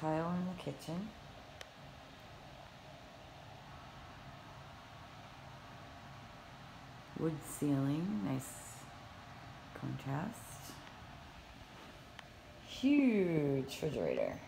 tile in the kitchen. Wood ceiling, nice contrast. Huge refrigerator.